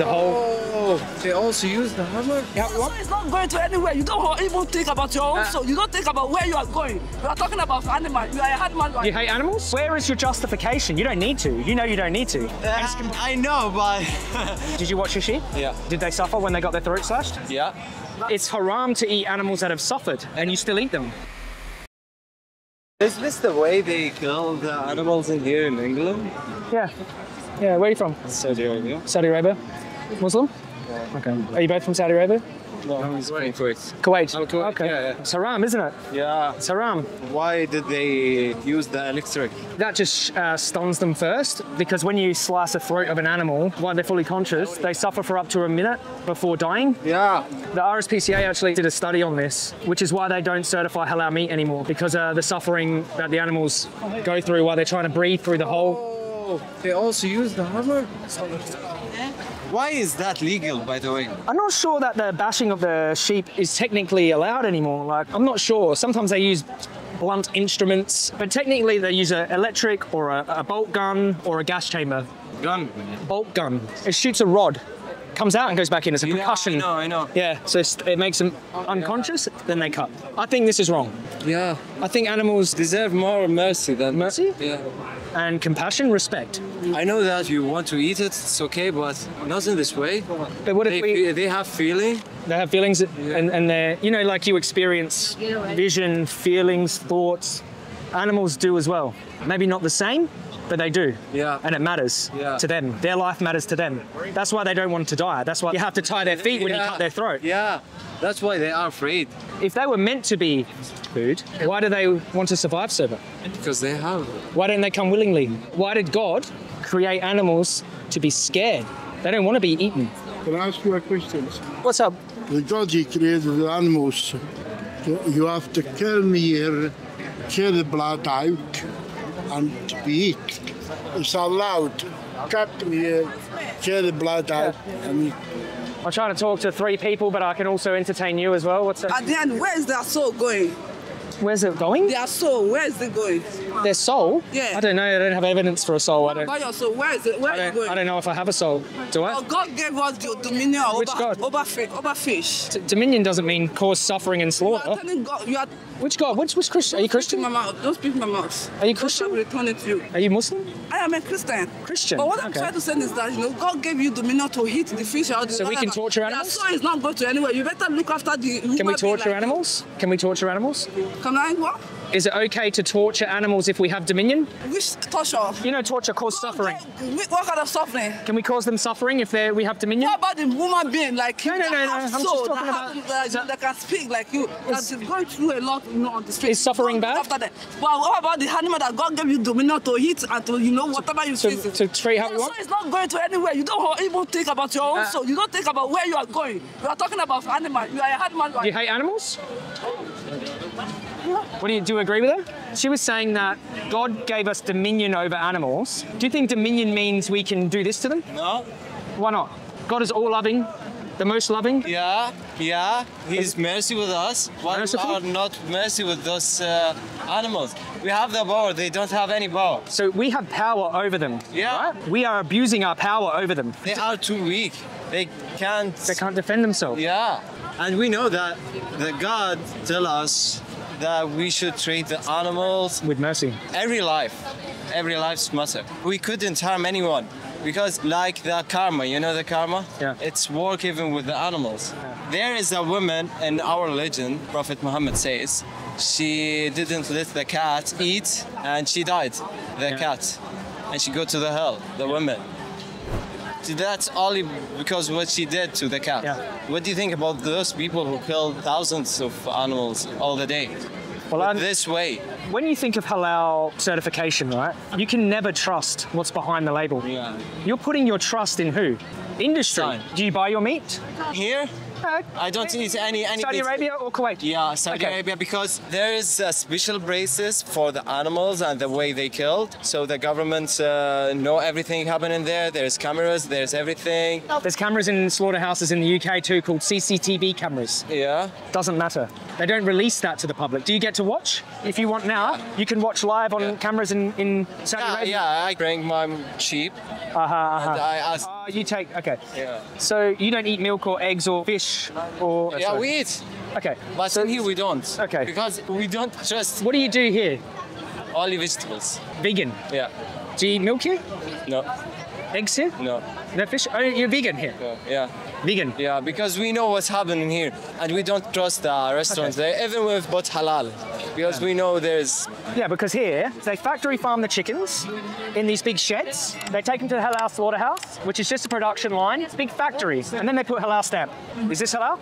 the whole. Oh, they also use the hammer? Yeah, what? It's not going to anywhere. You don't even think about your own soul. You don't think about where you are going. You are talking about animal. You are a hard man. You hate animals? Where is your justification? You don't need to. You know you don't need to. Uh, I know, but. Did you watch your sheep? Yeah. Did they suffer when they got their throat slashed? yeah. It's haram to eat animals that have suffered, and you still eat them. Is this the way they kill the animals in here in England? Yeah. Yeah, where are you from? Saudi Arabia. Saudi Arabia? Muslim? Okay. Are you both from Saudi Arabia? No, it's Kuwait. Kuwait. Oh, Kuwait, Okay. yeah, yeah. It's haram, isn't it? Yeah. It's haram. Why did they use the electric? That just uh, stuns them first because when you slice the throat of an animal while they're fully conscious, they suffer for up to a minute before dying. Yeah. The RSPCA actually did a study on this, which is why they don't certify halal meat anymore because uh, the suffering that the animals go through while they're trying to breathe through the hole. Oh, they also use the hammer? Why is that legal, by the way? I'm not sure that the bashing of the sheep is technically allowed anymore. Like, I'm not sure. Sometimes they use blunt instruments, but technically they use an electric or a, a bolt gun or a gas chamber. Gun. Bolt gun. It shoots a rod, comes out and goes back in. It's a percussion. I know, I know. Yeah, so it's- it makes them unconscious, then they cut. I think this is wrong. Yeah. I think animals Deserve more mercy than mercy Yeah. And compassion, respect. I know that you want to eat it, it's okay, but not in this way. But what if They, we they have feeling. they have feelings and, and they're you know like you experience vision, feelings, thoughts. Animals do as well. Maybe not the same, but they do. Yeah. And it matters Yeah. to them. Their life matters to them. That's why they don't want to die. That's why you have to tie their feet when you cut their throat. Yeah. That's why they are afraid. If they were meant to be food, why do they want to survive so much? Because they have. Why don't they come willingly? Why did God create animals to be scared? They don't want to be eaten. Can I ask you a question? What's up? The God he created the animals. You have to kill me here, kill the blood out, and to be eat. It's allowed. Cut me uh, here, tear the blood out, and eat. I'm trying to talk to three people, but I can also entertain you as well. What's up? At the end, where is their soul going? Where's it going? Their soul, where is it going? Their soul? Yeah. I don't know. I don't have evidence for a soul. I don't. About your soul, where is it? Where I don't, going? I don't know if I have a soul. Do I? Oh, God gave us the dominion over, Which God? over fish. Over fish. D- Dominion doesn't mean cause suffering and slaughter. God, are Which God? Which which Christian? Are you Christian? Christian? my mouth. Don't speak my mouth. Are you Christian? will return it to you. Are you Muslim? I am a Christian. Christian, But what I'm trying to say is that you know God gave you dominion to hit the fish or the So we can torture animals? Their soul is not going to anywhere. You better look after the. Can we torture animals? Can we torture animals? Can I what? Is it okay to torture animals if we have dominion? Which torture? You know, torture causes suffering. What what kind of suffering? Can we cause them suffering if we have dominion? What about the woman being like you No, no, no, no, I'm just soul, talking that, about- have, that, that can speak like you, that is going through a lot, you know, on the street. Is suffering bad? After that. But what about the animal that God gave you dominion to hit and to, you know, whatever you To, face? to treat how we Your want? soul is not going to anywhere. You don't even think about your own Uh, soul. You don't think about where you are going. You are talking about animal. You are a hard man. You hate animals? What do you do? Agree with her? She was saying that God gave us dominion over animals. Do you think dominion means we can do this to them? No? Why not? God is all loving, the most loving. Yeah, yeah. He's mercy with us. Why Merciful? are not mercy with those uh, animals? We have the power. They don't have any power. So we have power over them. Yeah. Right? We are abusing our power over them. They are too weak. They can't. They can't defend themselves. Yeah, and we know that the God tell us that we should treat the animals, With mercy. every life, every life's matter. We couldn't harm anyone because, like the karma, you know the karma. Yeah. It's work even with the animals. There is a woman in our religion, Prophet Muhammad says, she didn't let the cat eat and she died, the Yeah. cat, and she go to the hell, the woman. That's only because what she did to the cat. Yeah. What do you think about those people who kill thousands of animals all the day? Well, This way. when you think of halal certification, right, you can never trust what's behind the label. Yeah. You're putting your trust in who? Industry. Sign. Do you buy your meat? Here, I don't eat any any Saudi. Arabia or Kuwait? Yeah, Saudi Okay. Arabia because there is uh, special braces for the animals and the way they killed. So the government uh, know everything happening there. There's cameras. There's everything. There's cameras in slaughterhouses in the UK too called CCTV cameras. Yeah. Doesn't matter. They don't release that to the public. Do you get to watch? If you want now, you can watch live on Yeah. cameras in, in Saudi Yeah, Arabia. yeah. I bring my sheep. Uh-huh, uh-huh. And I ask. Uh, you take, okay. Yeah. So you don't eat milk or eggs or fish or. Yeah, sorry. we eat. Okay. But in here we don't. Okay. Because we don't trust What do you do here? only vegetables. Vegan. Yeah. Do you eat milk here? No. Eggs here? No. No fish? Oh, you're vegan here. no. Yeah. Vegan. Yeah, because we know what's happening here, and we don't trust the restaurants there, even with but halal, because we know there's Yeah, because here they factory farm the chickens in these big sheds. They take them to the halal slaughterhouse, which is just a production line. It's big factories, and then they put halal stamp. Is this halal?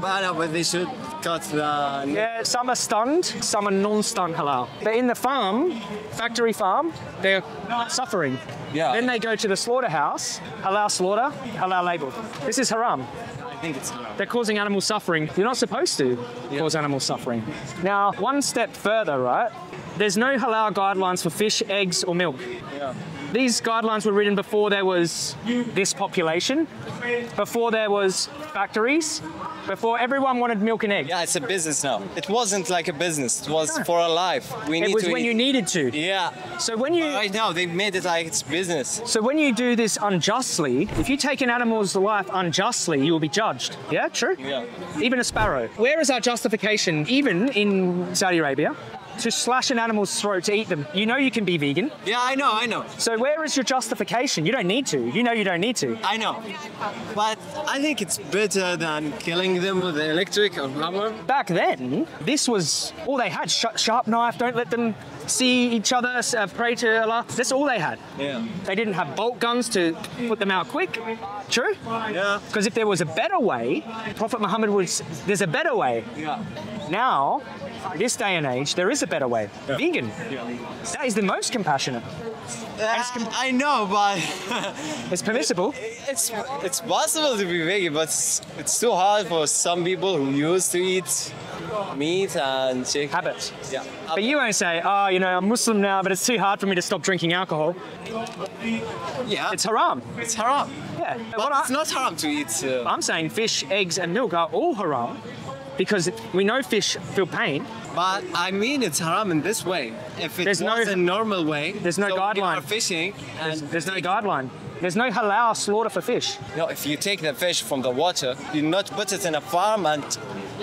but but they should cut the Yeah, some are stunned, some are non-stunned halal. But in the farm, factory farm, they're suffering. Yeah. Then they go to the slaughterhouse, halal slaughter, halal labeled. This is haram. I think it's halal. They're causing animal suffering. You're not supposed to cause animal suffering. Now, one step further, right? There's no halal guidelines for fish, eggs, or milk. Yeah. These guidelines were written before there was this population, before there was factories, before everyone wanted milk and eggs. Yeah, it's a business now. It wasn't like a business. It was for a life. We It need was to when eat. you needed to. Yeah. So when you Right now they made it like it's business. so when you do this unjustly, if you take an animal's life unjustly, you will be judged. Yeah, true. Yeah. Even a sparrow. Where is our justification, even in Saudi Arabia, to slash an animal's throat to eat them? You know you can be vegan. Yeah, I know, I know, So where is your justification? You don't need to. You know you don't need to. I know. But I think it's better than killing them with electric or hammer. Back then, this was all they had. Sh- sharp knife. Don't let them see each other. Uh, pray to Allah. That's all they had. Yeah. They didn't have bolt guns to put them out quick. True. Yeah. Because if there was a better way, Prophet Muhammad would. There's a better way. Yeah. Now, this day and age, there is a better way. Vegan. That is the most compassionate. I know, but It's permissible. it's it's possible to be vegan, but it's, it's too hard for some people who used to eat meat and chicken. Habits. Yeah. But you won't say, oh, you know, I'm Muslim now, but it's too hard for me to stop drinking alcohol. yeah, It's haram. it's haram. Yeah. But What I- it's not haram to eat. Uh, I'm saying fish, eggs, and milk are all haram because we know fish feel pain. but I mean, it's haram in this way. If it There's no- a normal way, there's no so guideline. Are fishing, and There's no guideline. There's no halal slaughter for fish. No, if you take the fish from the water, you not put it in a farm and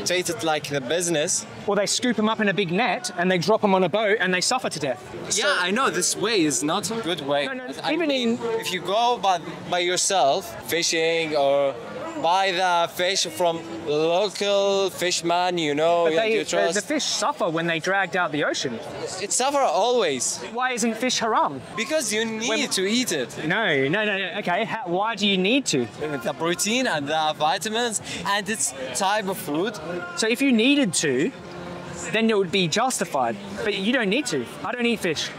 treat it like the business. Or they scoop them up in a big net and they drop them on a boat and they suffer to death. yeah, I know this way is not a good way. No, no, even mean, in- if you go by, by yourself fishing or buy the fish from local fishman, you know, But they, you uh, the, trust. the fish suffer when they dragged out the ocean. it suffer always Why isn't fish haram? because you need to eat it. No, no, no. no. Okay, how, why do you need to? The protein and the vitamins and its type of food. So if you needed to, then it would be justified. But you don't need to. I don't eat fish.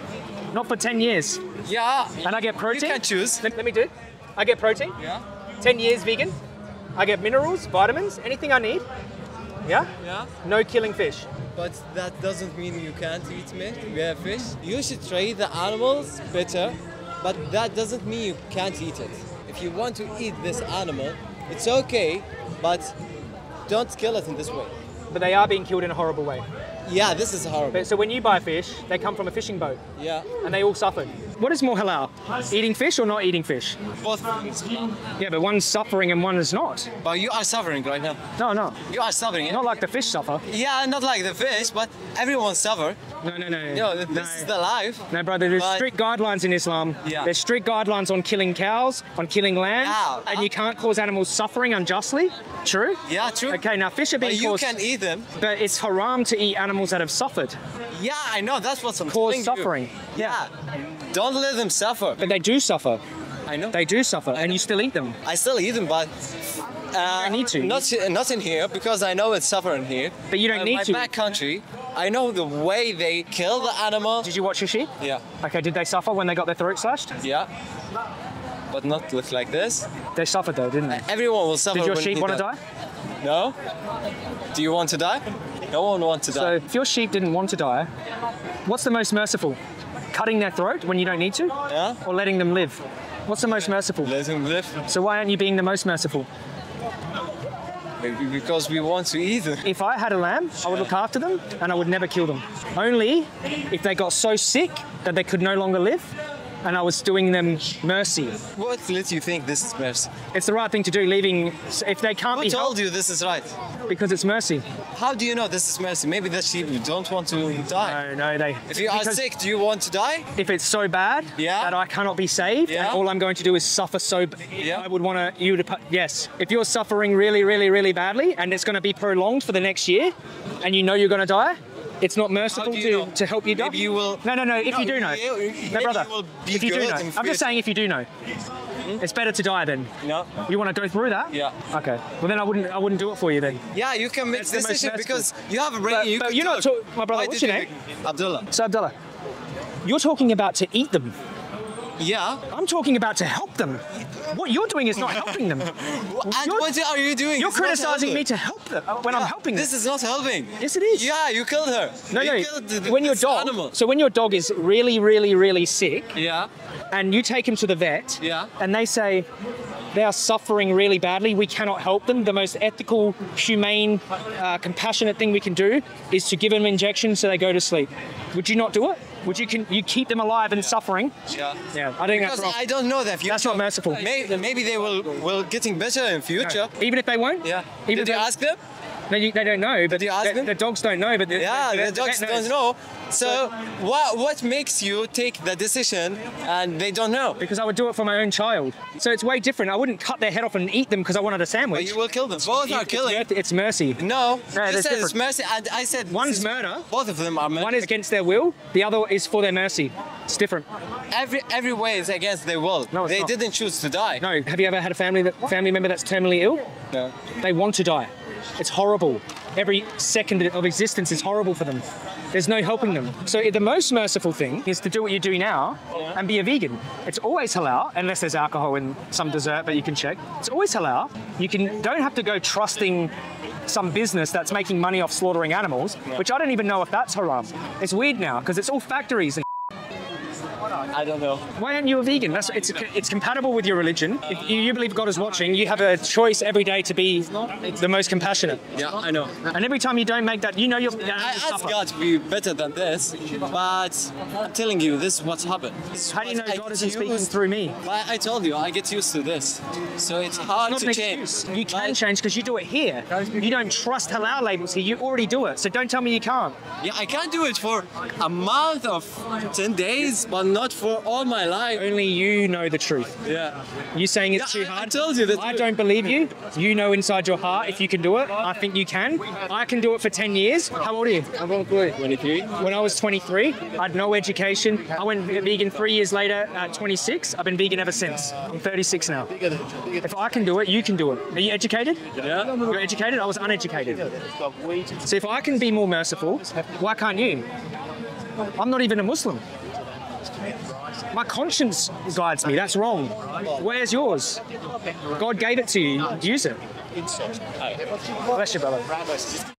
Not for 10 years. Yeah, And I get protein. you can choose. Let, let me do it. I get protein. Yeah, 10 years vegan. I get minerals, vitamins, anything I need. Yeah? yeah. No killing fish. But that doesn't mean you can't eat meat. We have fish. You should treat the animals better, but that doesn't mean you can't eat it. If you want to eat this animal, it's okay, but don't kill it in this way. But they are being killed in a horrible way. Yeah, this is horrible. But, so when you buy fish, they come from a fishing boat Yeah, and they all suffered. What is more halal? Eating fish or not eating fish? both. Yeah, but one's suffering and one is not. But you are suffering right now. No, no. You are suffering. Not like the fish suffer. Yeah, not like the fish, but everyone suffer. No, no, no. Know, this no. is the life. No, brother, there's But- strict guidelines in Islam. Yeah. There's strict guidelines on killing cows, on killing lamb, Yeah. and you can't cause animals suffering unjustly. True? Yeah, true. Okay, now fish are being But you caused, can eat them. but it's haram to eat animals that have suffered, Yeah, I know. That's what's cause telling you. suffering. Yeah. Don't let them suffer. But they do suffer. I know. They do suffer, and you still eat them. I still eat them, but uh, don't need to. Not not in here because I know it's suffering here. But you don't Uh, need my to. back country, I know the way they kill the animal. Did you watch your sheep? Yeah, Okay, did they suffer when they got their throat slashed? yeah. But but not look like this. They suffered though, didn't they? Everyone will suffer. Did your sheep want to die? No. Do you want to die? No one wants to die. So if your sheep didn't want to die, what's the most merciful? Cutting their throat when you don't need to, Yeah. or letting them live? What's the most merciful? Let him live. So why aren't you being the most merciful? Maybe because we want to eat them. If I had a lamb, I would look after them and I would never kill them. Only if they got so sick that they could no longer live and I was doing them mercy. What let you think this is mercy? It's the right thing to do, leaving if they can't Who be told helped you this is right? because it's mercy. How do you know this is mercy? Maybe the sheep don't want to die. No, no, they. If you are sick, do you want to die? if it's so bad Yeah. that I cannot be saved, Yeah. all I'm going to do is suffer so. b- Yeah. I would want to you to yes. If you're suffering really, really, really badly, and it's going to be prolonged for the next year, and you know you're going to die, it's not merciful to, know? to help you die. Maybe you will- No, no, no. If No, you do know, you- no, brother. you will be if you do know, I'm just saying if you do know, hmm? it's better to die then. No. You want to go through that? Yeah. Okay. Well, then I wouldn't. I wouldn't do it for you then. Yeah, you can make That's decision because you have a brain. But- you but you're not talk. talk- my brother, Why what's your name? Abdullah. So Abdullah, you're talking about to eat them. Yeah. I'm talking about to help them. What you're doing is not helping them. And what are you doing? You're It's criticizing me to help them when I'm Yeah, helping them. This is not helping. Yes, it is. Yeah, you killed her. no, you no. Killed the, the, when your dog, Animal. so when your dog is really, really, really sick, Yeah. and you take him to the vet, Yeah. and they say they are suffering really badly, we cannot help them. The most ethical, humane, uh, compassionate thing we can do is to give them injections so they go to sleep. Would you not do it? Would you can you keep them alive and suffering? Yeah. Yeah, I think Because that's wrong. I don't know the future. That's not merciful. Maybe, maybe they will will getting better in future. Even if they won't. Yeah. Even Did if you they- ask them? No, you, they don't know, but Did you ask the, the dogs don't know. But the, Yeah, the, vet dogs don't know. So what what makes you take the decision and they don't know? Because I would do it for my own child. So it's way different. I wouldn't cut their head off and eat them because I wanted a But sandwich. you will kill them. Both are It's killing. mer- It's mercy. No, No, you said it's mercy, and I said One's murder. Both of them are murder. One is against their will. The other is for their mercy. It's different. every every way is against their will. No, it's they not. didn't choose to die. No. Have you ever had a family that family member that's terminally ill? No. They want to die. It's horrible. Every second of existence is horrible for them. There's no helping them. So the most merciful thing is to do what you do now and be a vegan. It's always halal, unless there's alcohol in some dessert, but you can check. It's always halal. You can don't have to go trusting some business that's making money off slaughtering animals, which I don't even know if that's haram. It's weird now because it's all factories and I don't know. why aren't you a vegan? That's it's it's compatible with your religion. If you, you believe God is watching, you have a choice every day to be the most compassionate. Yeah, I know. And every time you don't make that, you know you're. you're I to asked suffer. God to be better than this, but I'm telling you, this is what's happened. This How do you know what I God isn't speaking through me? I, I told you, I get used to this, so it's hard Not to change. excuse. You can But- change because you do it here. You don't trust halal labels here. You already do it. So don't tell me you can't. Yeah, I can't do it for a month of ten days, but not for all my life. Only you know the truth. Yeah. You saying it's Yeah, too I- I hard? told you that- I don't believe you. You know inside your heart if you can do it. I think you can. I can do it for 10 years. How old are you? I'm 23. When I was 23, I had no education. I went vegan three years later at 26. I've been vegan ever since. I'm 36 now. If I can do it, you can do it. Are you educated? Yeah. You're educated? I was uneducated. So if I can be more merciful, why can't you? I'm not even a Muslim. My conscience guides me. That's wrong. Where's yours? God gave it to you. Use it. Bless you, brother.